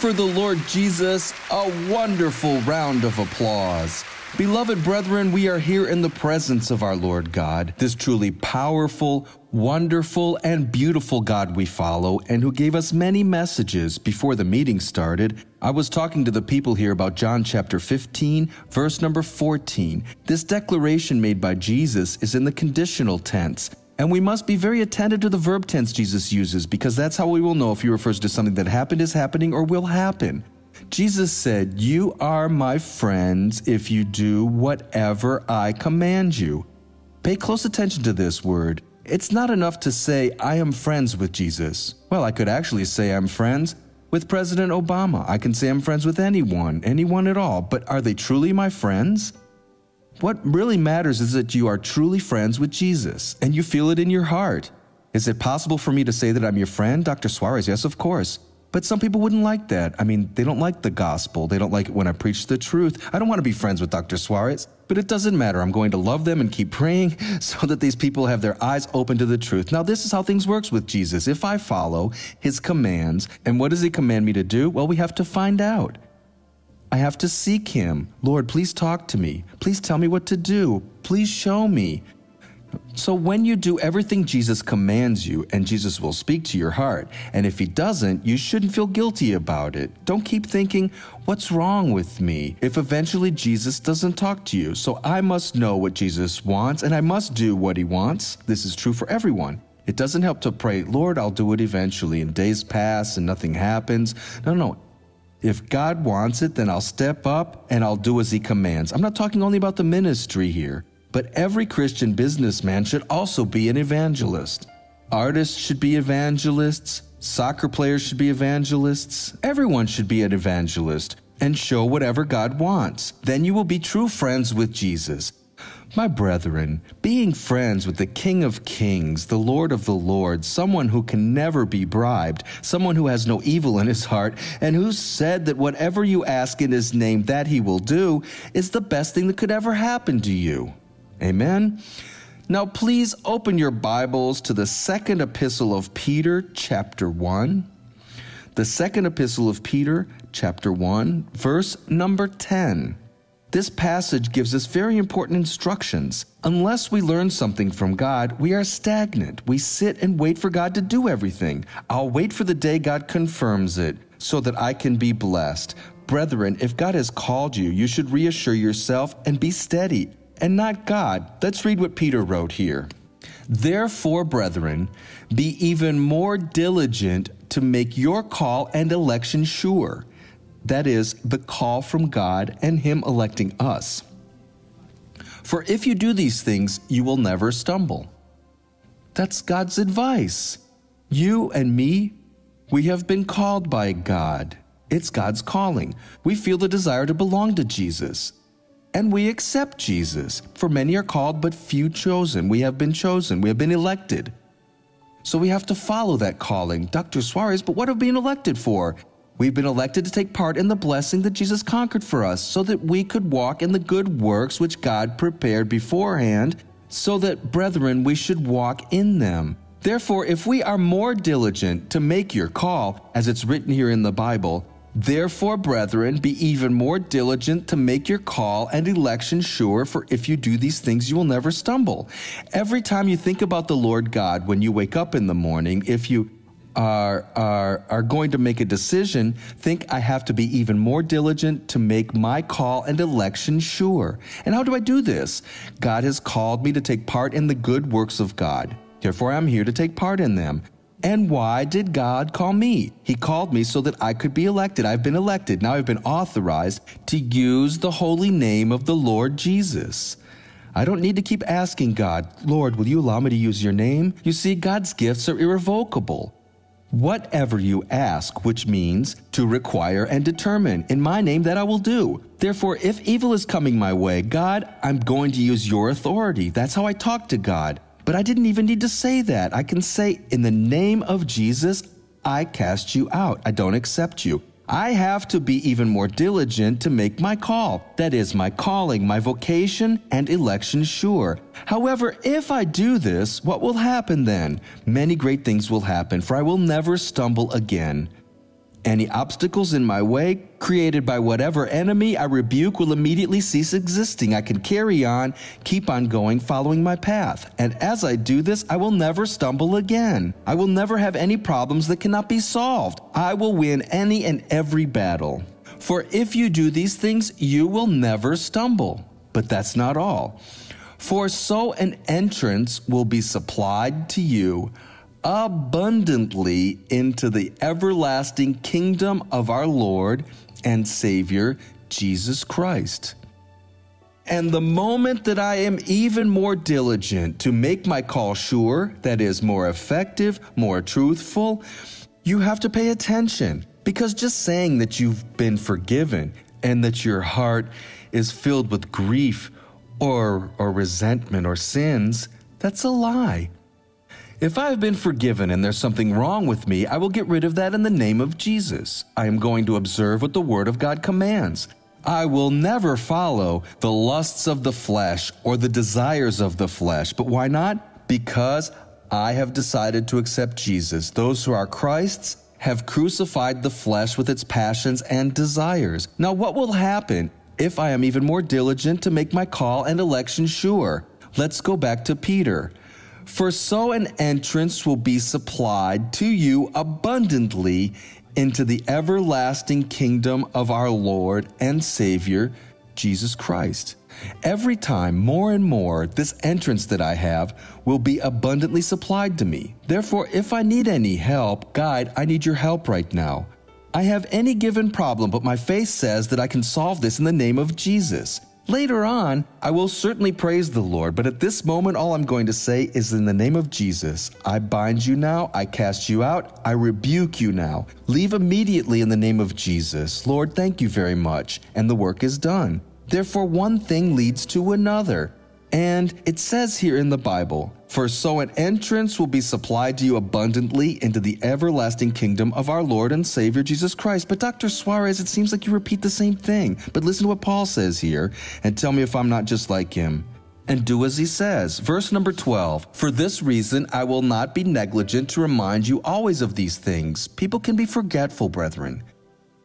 for the Lord Jesus a wonderful round of applause. Beloved brethren, we are here in the presence of our Lord God, this truly powerful, wonderful, and beautiful God we follow, and who gave us many messages before the meeting started. I was talking to the people here about John chapter 15, verse number 14. This declaration made by Jesus is in the conditional tense. And we must be very attentive to the verb tense Jesus uses because that's how we will know if he refers to something that happened, is happening, or will happen. Jesus said, You are my friends if you do whatever I command you. Pay close attention to this word. It's not enough to say, I am friends with Jesus. Well, I could actually say I'm friends with President Obama. I can say I'm friends with anyone, anyone at all. But are they truly my friends? What really matters is that you are truly friends with Jesus and you feel it in your heart. Is it possible for me to say that I'm your friend, Dr. Soares? Yes, of course. But some people wouldn't like that. I mean, they don't like the gospel. They don't like it when I preach the truth. I don't want to be friends with Dr. Soares, but it doesn't matter. I'm going to love them and keep praying so that these people have their eyes open to the truth. Now, this is how things works with Jesus. If I follow his commands, and what does he command me to do? Well, we have to find out. I have to seek him. Lord, please talk to me. Please tell me what to do. Please show me. So, when you do everything Jesus commands you, and Jesus will speak to your heart, and if he doesn't, you shouldn't feel guilty about it. Don't keep thinking, What's wrong with me? if eventually Jesus doesn't talk to you. So, I must know what Jesus wants, and I must do what he wants. This is true for everyone. It doesn't help to pray, Lord, I'll do it eventually, and days pass and nothing happens. No, no. If God wants it, then I'll step up and I'll do as He commands. I'm not talking only about the ministry here. But every Christian businessman should also be an evangelist. Artists should be evangelists. Soccer players should be evangelists. Everyone should be an evangelist and show whatever God wants. Then you will be true friends with Jesus. My brethren, being friends with the King of Kings, the Lord of the Lords, someone who can never be bribed, someone who has no evil in his heart, and who said that whatever you ask in his name that he will do, is the best thing that could ever happen to you. Amen. Now, please open your Bibles to the second epistle of Peter, chapter 1. The second epistle of Peter, chapter 1, verse number 10. This passage gives us very important instructions. Unless we learn something from God, we are stagnant. We sit and wait for God to do everything. I'll wait for the day God confirms it so that I can be blessed. Brethren, if God has called you, you should reassure yourself and be steady and not God. Let's read what Peter wrote here. Therefore, brethren, be even more diligent to make your call and election sure. That is, the call from God and Him electing us. For if you do these things, you will never stumble. That's God's advice. You and me, we have been called by God. It's God's calling. We feel the desire to belong to Jesus and we accept Jesus. For many are called, but few chosen. We have been chosen, we have been elected. So we have to follow that calling. Dr. Soares, but what have we been elected for? We've been elected to take part in the blessing that Jesus conquered for us so that we could walk in the good works which God prepared beforehand, so that, brethren, we should walk in them. Therefore, if we are more diligent to make your call, as it's written here in the Bible, Therefore, brethren, be even more diligent to make your call and election sure, for if you do these things, you will never stumble. Every time you think about the Lord God when you wake up in the morning, if you are, are, are going to make a decision, think I have to be even more diligent to make my call and election sure. And how do I do this? God has called me to take part in the good works of God. Therefore, I'm here to take part in them. And why did God call me? He called me so that I could be elected. I've been elected. Now I've been authorized to use the holy name of the Lord Jesus. I don't need to keep asking God, Lord, will you allow me to use your name? You see, God's gifts are irrevocable. Whatever you ask, which means to require and determine, in my name that I will do. Therefore, if evil is coming my way, God, I'm going to use your authority. That's how I talk to God. But I didn't even need to say that. I can say, in the name of Jesus, I cast you out. I don't accept you. I have to be even more diligent to make my call. That is, my calling, my vocation, and election sure. However, if I do this, what will happen then? Many great things will happen, for I will never stumble again. Any obstacles in my way, created by whatever enemy I rebuke, will immediately cease existing. I can carry on, keep on going, following my path. And as I do this, I will never stumble again. I will never have any problems that cannot be solved. I will win any and every battle. For if you do these things, you will never stumble. But that's not all. For so an entrance will be supplied to you abundantly into the everlasting kingdom of our Lord and Savior, Jesus Christ. And the moment that I am even more diligent to make my call sure, that is, more effective, more truthful, you have to pay attention. Because just saying that you've been forgiven and that your heart is filled with grief or, or resentment or sins, that's a lie. If I have been forgiven and there's something wrong with me, I will get rid of that in the name of Jesus. I am going to observe what the Word of God commands. I will never follow the lusts of the flesh or the desires of the flesh. But why not? Because I have decided to accept Jesus. Those who are Christ's have crucified the flesh with its passions and desires. Now, what will happen if I am even more diligent to make my call and election sure? Let's go back to Peter. For so an entrance will be supplied to you abundantly into the everlasting kingdom of our Lord and Savior, Jesus Christ. Every time, more and more, this entrance that I have will be abundantly supplied to me. Therefore, if I need any help, guide, I need your help right now. I have any given problem, but my faith says that I can solve this in the name of Jesus. Later on, I will certainly praise the Lord, but at this moment, all I'm going to say is in the name of Jesus, I bind you now, I cast you out, I rebuke you now. Leave immediately in the name of Jesus. Lord, thank you very much. And the work is done. Therefore, one thing leads to another. And it says here in the Bible, For so an entrance will be supplied to you abundantly into the everlasting kingdom of our Lord and Savior Jesus Christ. But Dr. Soares, it seems like you repeat the same thing. But listen to what Paul says here and tell me if I'm not just like him. And do as he says. Verse number 12 For this reason, I will not be negligent to remind you always of these things. People can be forgetful, brethren.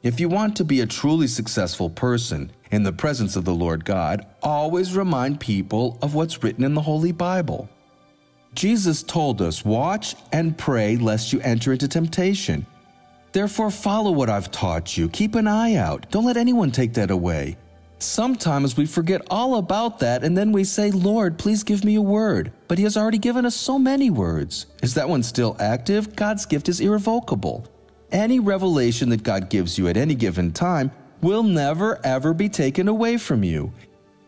If you want to be a truly successful person in the presence of the Lord God, always remind people of what's written in the Holy Bible. Jesus told us, Watch and pray lest you enter into temptation. Therefore, follow what I've taught you. Keep an eye out. Don't let anyone take that away. Sometimes we forget all about that and then we say, Lord, please give me a word. But He has already given us so many words. Is that one still active? God's gift is irrevocable. Any revelation that God gives you at any given time will never ever be taken away from you.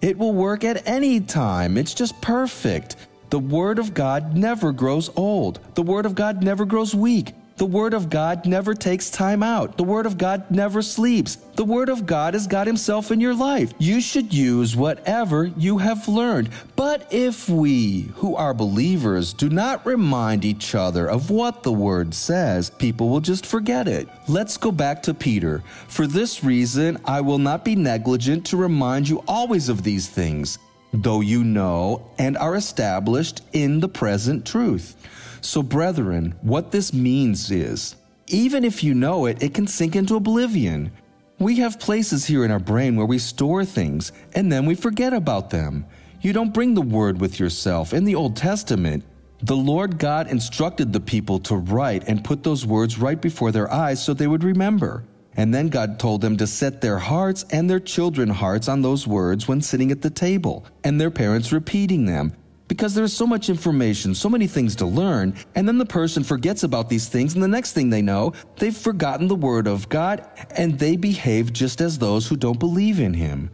It will work at any time. It's just perfect. The Word of God never grows old. The Word of God never grows weak. The Word of God never takes time out. The Word of God never sleeps. The Word of God is God Himself in your life. You should use whatever you have learned. But if we, who are believers, do not remind each other of what the Word says, people will just forget it. Let's go back to Peter. For this reason, I will not be negligent to remind you always of these things, though you know and are established in the present truth. So, brethren, what this means is even if you know it, it can sink into oblivion. We have places here in our brain where we store things and then we forget about them. You don't bring the word with yourself. In the Old Testament, the Lord God instructed the people to write and put those words right before their eyes so they would remember. And then God told them to set their hearts and their children's hearts on those words when sitting at the table, and their parents repeating them, because there's so much information, so many things to learn, and then the person forgets about these things, and the next thing they know, they've forgotten the Word of God, and they behave just as those who don't believe in Him.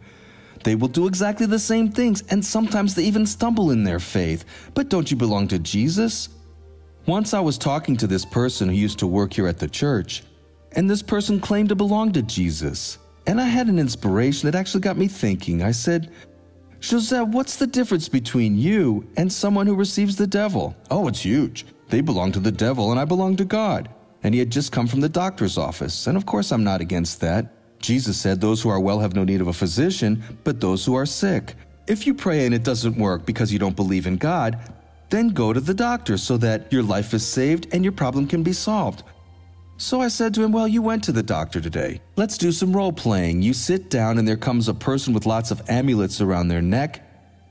They will do exactly the same things, and sometimes they even stumble in their faith. But don't you belong to Jesus? Once I was talking to this person who used to work here at the church, and this person claimed to belong to Jesus. And I had an inspiration that actually got me thinking. I said, Joseph, what's the difference between you and someone who receives the devil? Oh, it's huge. They belong to the devil and I belong to God. And he had just come from the doctor's office. And of course, I'm not against that. Jesus said, Those who are well have no need of a physician, but those who are sick. If you pray and it doesn't work because you don't believe in God, then go to the doctor so that your life is saved and your problem can be solved. So I said to him, Well, you went to the doctor today. Let's do some role playing. You sit down, and there comes a person with lots of amulets around their neck.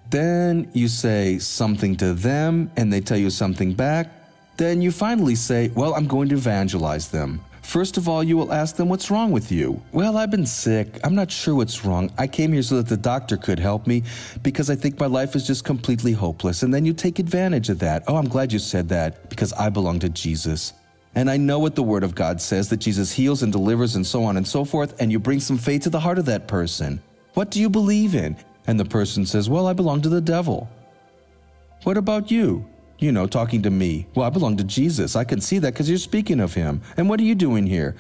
Then you say something to them, and they tell you something back. Then you finally say, Well, I'm going to evangelize them. First of all, you will ask them, What's wrong with you? Well, I've been sick. I'm not sure what's wrong. I came here so that the doctor could help me because I think my life is just completely hopeless. And then you take advantage of that. Oh, I'm glad you said that because I belong to Jesus. And I know what the Word of God says that Jesus heals and delivers and so on and so forth, and you bring some faith to the heart of that person. What do you believe in? And the person says, Well, I belong to the devil. What about you? You know, talking to me. Well, I belong to Jesus. I can see that because you're speaking of him. And what are you doing here?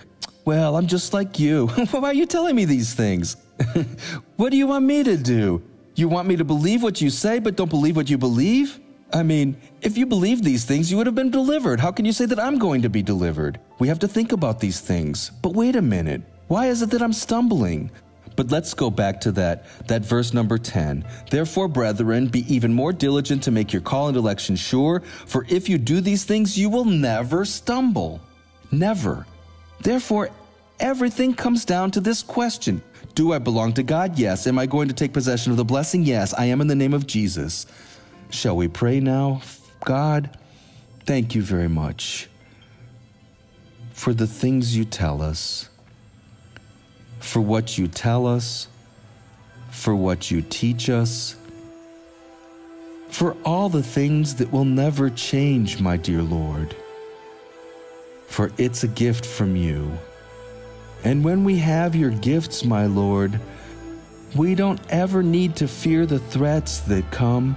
Well, I'm just like you. Why are you telling me these things? what do you want me to do? You want me to believe what you say, but don't believe what you believe? I mean, if you believe these things, you would have been delivered. How can you say that I'm going to be delivered? We have to think about these things. But wait a minute. Why is it that I'm stumbling? But let's go back to that, that verse number 10. Therefore, brethren, be even more diligent to make your call and election sure, for if you do these things, you will never stumble. Never. Therefore, everything comes down to this question Do I belong to God? Yes. Am I going to take possession of the blessing? Yes. I am in the name of Jesus. Shall we pray now? God, thank you very much for the things you tell us, for what you tell us, for what you teach us, for all the things that will never change, my dear Lord. For it's a gift from you. And when we have your gifts, my Lord, we don't ever need to fear the threats that come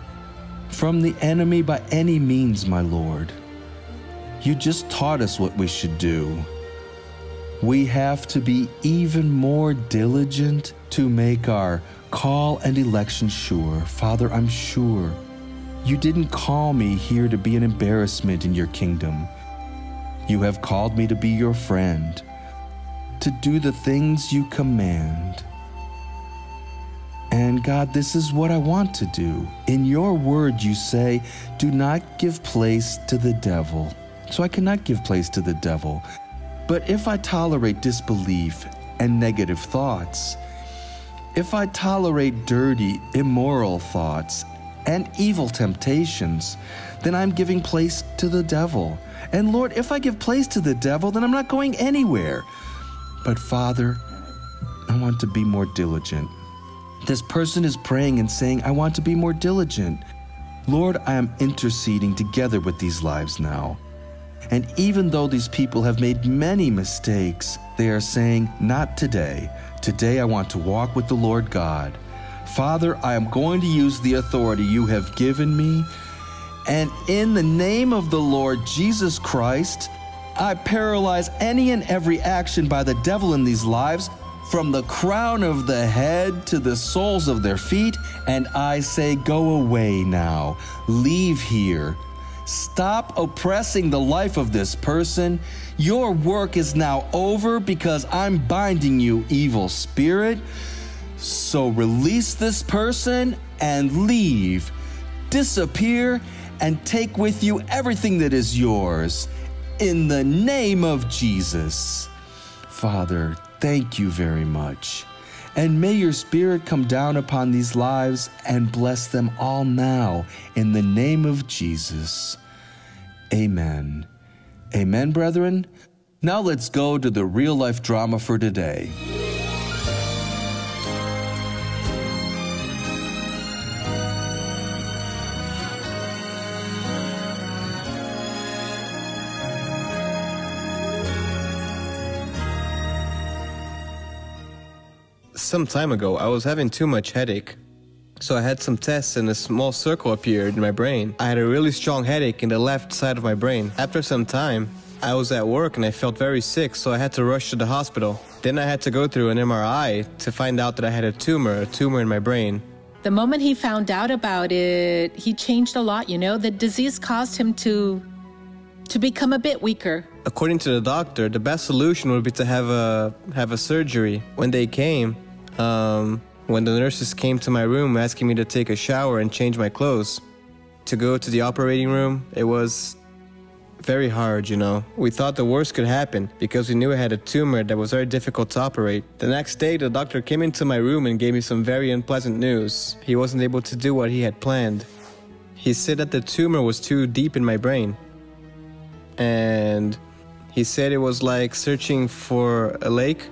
from the enemy by any means, my Lord. You just taught us what we should do. We have to be even more diligent to make our call and election sure. Father, I'm sure you didn't call me here to be an embarrassment in your kingdom. You have called me to be your friend, to do the things you command. God, this is what I want to do. In your word, you say, do not give place to the devil. So I cannot give place to the devil. But if I tolerate disbelief and negative thoughts, if I tolerate dirty, immoral thoughts and evil temptations, then I'm giving place to the devil. And Lord, if I give place to the devil, then I'm not going anywhere. But Father, I want to be more diligent. This person is praying and saying, I want to be more diligent. Lord, I am interceding together with these lives now. And even though these people have made many mistakes, they are saying, Not today. Today I want to walk with the Lord God. Father, I am going to use the authority you have given me. And in the name of the Lord Jesus Christ, I paralyze any and every action by the devil in these lives from the crown of the head to the soles of their feet, and I say, Go away now, leave here. Stop oppressing the life of this person. Your work is now over because I'm binding you, evil spirit. So release this person and leave. Disappear and take with you everything that is yours. In the name of Jesus. Father, thank you very much. And may your spirit come down upon these lives and bless them all now in the name of Jesus. Amen. Amen, brethren. Now let's go to the real life drama for today. Some time ago, I was having too much headache. So I had some tests and a small circle appeared in my brain. I had a really strong headache in the left side of my brain. After some time, I was at work and I felt very sick, so I had to rush to the hospital. Then I had to go through an MRI to find out that I had a tumor, a tumor in my brain. The moment he found out about it, he changed a lot, you know? The disease caused him to to become a bit weaker. According to the doctor, the best solution would be to have a have a surgery. When they came, um, when the nurses came to my room asking me to take a shower and change my clothes, to go to the operating room, it was very hard, you know. We thought the worst could happen because we knew I had a tumor that was very difficult to operate. The next day, the doctor came into my room and gave me some very unpleasant news. He wasn't able to do what he had planned. He said that the tumor was too deep in my brain. And he said it was like searching for a lake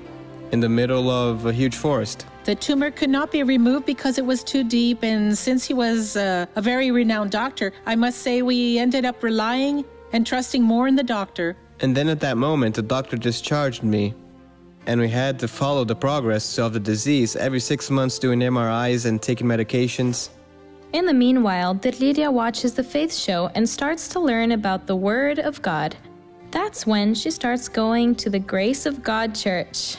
in the middle of a huge forest. The tumor could not be removed because it was too deep, and since he was uh, a very renowned doctor, I must say we ended up relying and trusting more in the doctor. And then at that moment, the doctor discharged me. And we had to follow the progress of the disease every six months, doing MRIs and taking medications. In the meanwhile, Dirlidia watches the faith show and starts to learn about the Word of God. That's when she starts going to the Grace of God Church.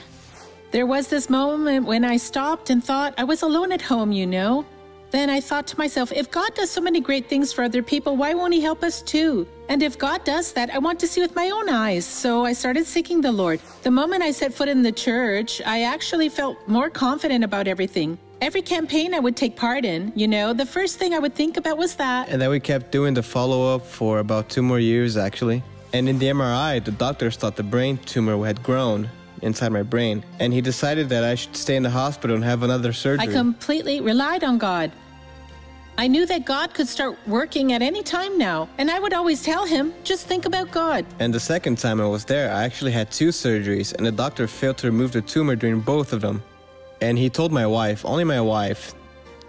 There was this moment when I stopped and thought I was alone at home, you know. Then I thought to myself, if God does so many great things for other people, why won't He help us too? And if God does that, I want to see with my own eyes. So I started seeking the Lord. The moment I set foot in the church, I actually felt more confident about everything. Every campaign I would take part in, you know, the first thing I would think about was that. And then we kept doing the follow up for about two more years, actually. And in the MRI, the doctors thought the brain tumor had grown inside my brain, and he decided that I should stay in the hospital and have another surgery. I completely relied on God. I knew that God could start working at any time now, and I would always tell him, just think about God. And the second time I was there, I actually had two surgeries, and the doctor failed to remove the tumor during both of them. And he told my wife, only my wife,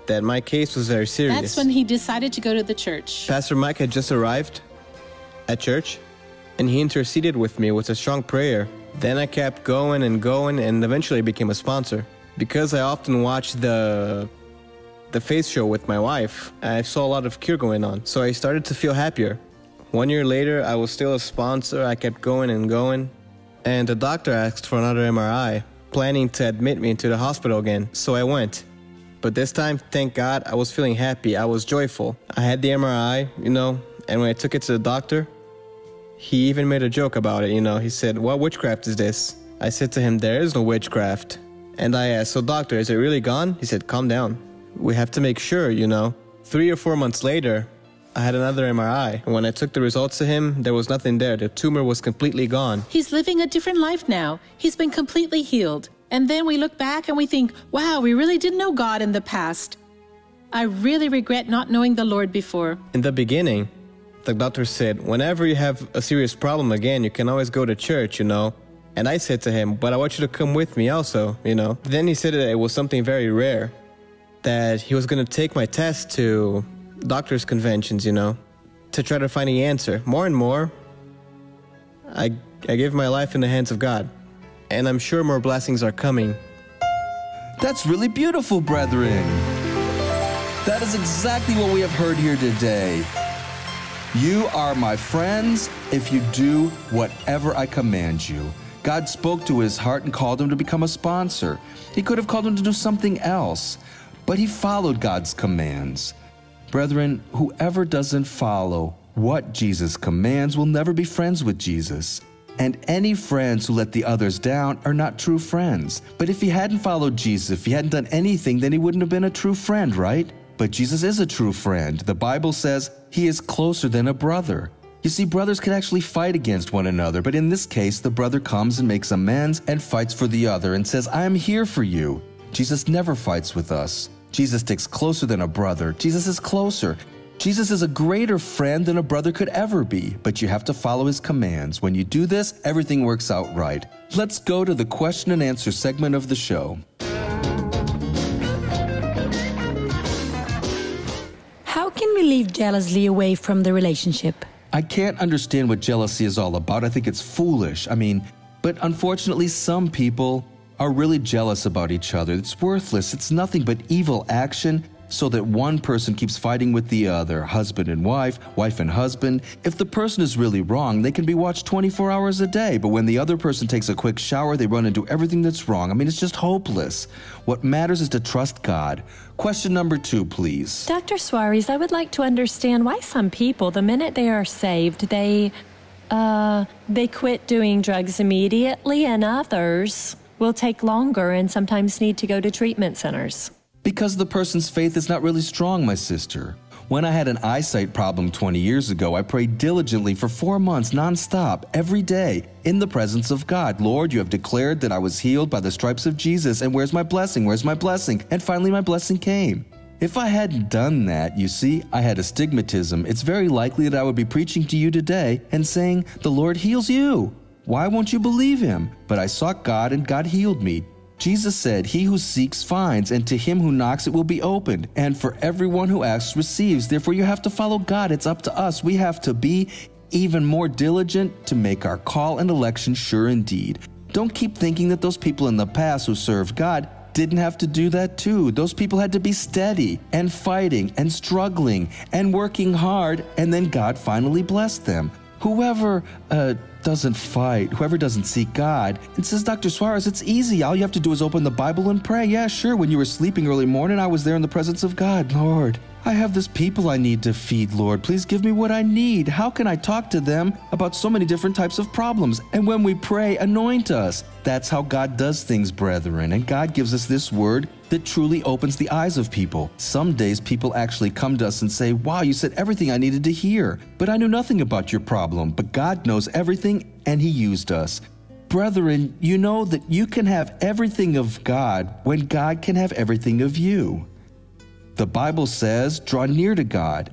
that my case was very serious. That's when he decided to go to the church. Pastor Mike had just arrived at church, and he interceded with me with a strong prayer. Then I kept going and going, and eventually became a sponsor. Because I often watched the the faith show with my wife, I saw a lot of cure going on, so I started to feel happier. One year later, I was still a sponsor. I kept going and going, and the doctor asked for another MRI, planning to admit me into the hospital again. So I went. But this time, thank God, I was feeling happy. I was joyful. I had the MRI, you know, and when I took it to the doctor, he even made a joke about it, you know. He said, What witchcraft is this? I said to him, There is no witchcraft. And I asked, So, doctor, is it really gone? He said, Calm down. We have to make sure, you know. Three or four months later, I had another MRI. And when I took the results to him, there was nothing there. The tumor was completely gone. He's living a different life now. He's been completely healed. And then we look back and we think, wow, we really didn't know God in the past. I really regret not knowing the Lord before. In the beginning, the doctor said, whenever you have a serious problem again, you can always go to church, you know. And I said to him, but I want you to come with me also, you know. Then he said that it was something very rare, that he was going to take my test to doctors' conventions, you know, to try to find the answer. More and more, I, I give my life in the hands of God. And I'm sure more blessings are coming. That's really beautiful, brethren. That is exactly what we have heard here today. You are my friends if you do whatever I command you. God spoke to his heart and called him to become a sponsor. He could have called him to do something else, but he followed God's commands. Brethren, whoever doesn't follow what Jesus commands will never be friends with Jesus. And any friends who let the others down are not true friends. But if he hadn't followed Jesus, if he hadn't done anything, then he wouldn't have been a true friend, right? But Jesus is a true friend. The Bible says he is closer than a brother. You see, brothers can actually fight against one another, but in this case, the brother comes and makes amends and fights for the other and says, I am here for you. Jesus never fights with us. Jesus sticks closer than a brother. Jesus is closer. Jesus is a greater friend than a brother could ever be, but you have to follow his commands. When you do this, everything works out right. Let's go to the question and answer segment of the show. Leave jealously away from the relationship? I can't understand what jealousy is all about. I think it's foolish. I mean, but unfortunately, some people are really jealous about each other. It's worthless. It's nothing but evil action so that one person keeps fighting with the other, husband and wife, wife and husband. If the person is really wrong, they can be watched 24 hours a day, but when the other person takes a quick shower, they run into everything that's wrong. I mean, it's just hopeless. What matters is to trust God. Question number two, please. Dr. Soares, I would like to understand why some people, the minute they are saved, they, uh, they quit doing drugs immediately, and others will take longer and sometimes need to go to treatment centers. Because the person's faith is not really strong, my sister. When I had an eyesight problem 20 years ago, I prayed diligently for four months nonstop, every day, in the presence of God. Lord, you have declared that I was healed by the stripes of Jesus, and where's my blessing? Where's my blessing? And finally, my blessing came. If I hadn't done that, you see, I had astigmatism, it's very likely that I would be preaching to you today and saying, The Lord heals you. Why won't you believe him? But I sought God, and God healed me. Jesus said, He who seeks finds, and to him who knocks it will be opened. And for everyone who asks receives. Therefore, you have to follow God. It's up to us. We have to be even more diligent to make our call and election sure indeed. Don't keep thinking that those people in the past who served God didn't have to do that too. Those people had to be steady and fighting and struggling and working hard, and then God finally blessed them. Whoever uh, doesn't fight, whoever doesn't seek God, and says, Dr. Soares, it's easy. All you have to do is open the Bible and pray. Yeah, sure. When you were sleeping early morning, I was there in the presence of God. Lord, I have this people I need to feed, Lord. Please give me what I need. How can I talk to them about so many different types of problems? And when we pray, anoint us. That's how God does things, brethren. And God gives us this word that truly opens the eyes of people. Some days people actually come to us and say, Wow, you said everything I needed to hear, but I knew nothing about your problem. But God knows everything, and He used us. Brethren, you know that you can have everything of God when God can have everything of you. The Bible says, Draw near to God,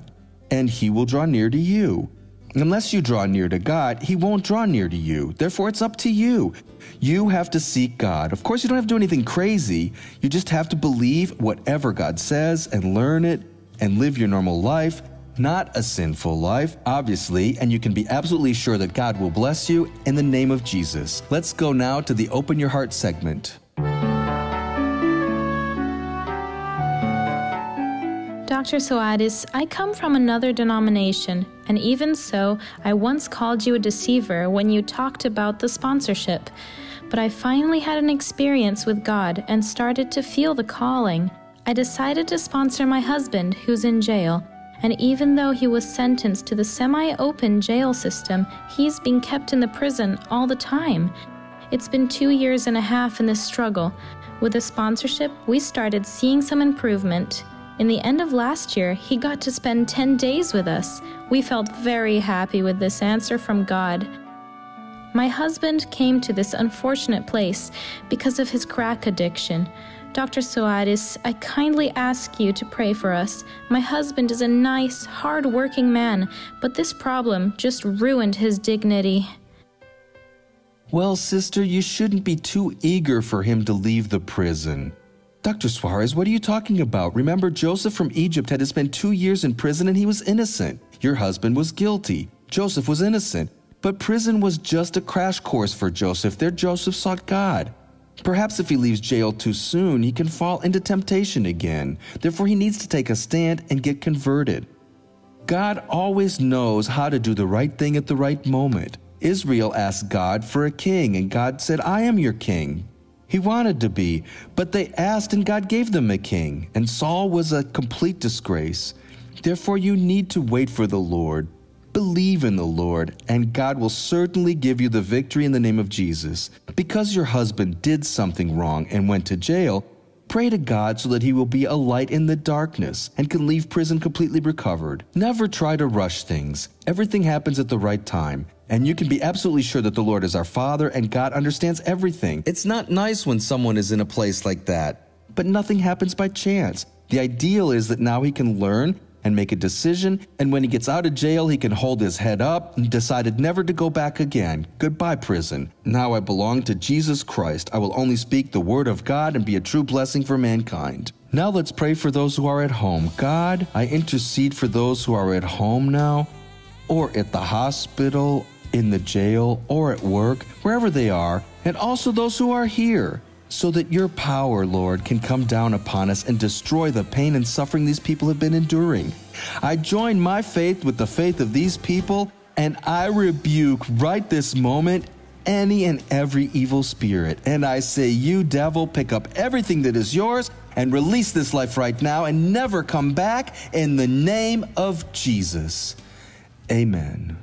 and He will draw near to you. Unless you draw near to God, He won't draw near to you. Therefore, it's up to you. You have to seek God. Of course, you don't have to do anything crazy. You just have to believe whatever God says and learn it and live your normal life, not a sinful life, obviously, and you can be absolutely sure that God will bless you in the name of Jesus. Let's go now to the Open Your Heart segment. Dr. Soares, I come from another denomination, and even so, I once called you a deceiver when you talked about the sponsorship. But I finally had an experience with God and started to feel the calling. I decided to sponsor my husband, who's in jail, and even though he was sentenced to the semi open jail system, he's being kept in the prison all the time. It's been two years and a half in this struggle. With the sponsorship, we started seeing some improvement. In the end of last year, he got to spend 10 days with us. We felt very happy with this answer from God. My husband came to this unfortunate place because of his crack addiction. Dr. Soares, I kindly ask you to pray for us. My husband is a nice, hard working man, but this problem just ruined his dignity. Well, sister, you shouldn't be too eager for him to leave the prison. Dr. Soares, what are you talking about? Remember, Joseph from Egypt had to spend two years in prison and he was innocent. Your husband was guilty. Joseph was innocent. But prison was just a crash course for Joseph. There, Joseph sought God. Perhaps if he leaves jail too soon, he can fall into temptation again. Therefore, he needs to take a stand and get converted. God always knows how to do the right thing at the right moment. Israel asked God for a king, and God said, I am your king. He wanted to be, but they asked and God gave them a king, and Saul was a complete disgrace. Therefore, you need to wait for the Lord. Believe in the Lord, and God will certainly give you the victory in the name of Jesus. Because your husband did something wrong and went to jail, pray to God so that he will be a light in the darkness and can leave prison completely recovered. Never try to rush things. Everything happens at the right time. And you can be absolutely sure that the Lord is our Father and God understands everything. It's not nice when someone is in a place like that, but nothing happens by chance. The ideal is that now he can learn and make a decision, and when he gets out of jail, he can hold his head up and decided never to go back again. Goodbye, prison. Now I belong to Jesus Christ. I will only speak the word of God and be a true blessing for mankind. Now let's pray for those who are at home. God, I intercede for those who are at home now, or at the hospital, in the jail, or at work, wherever they are, and also those who are here, so that your power, Lord, can come down upon us and destroy the pain and suffering these people have been enduring. I join my faith with the faith of these people, and I rebuke right this moment any and every evil spirit. And I say, You devil, pick up everything that is yours and release this life right now and never come back in the name of Jesus. Amen.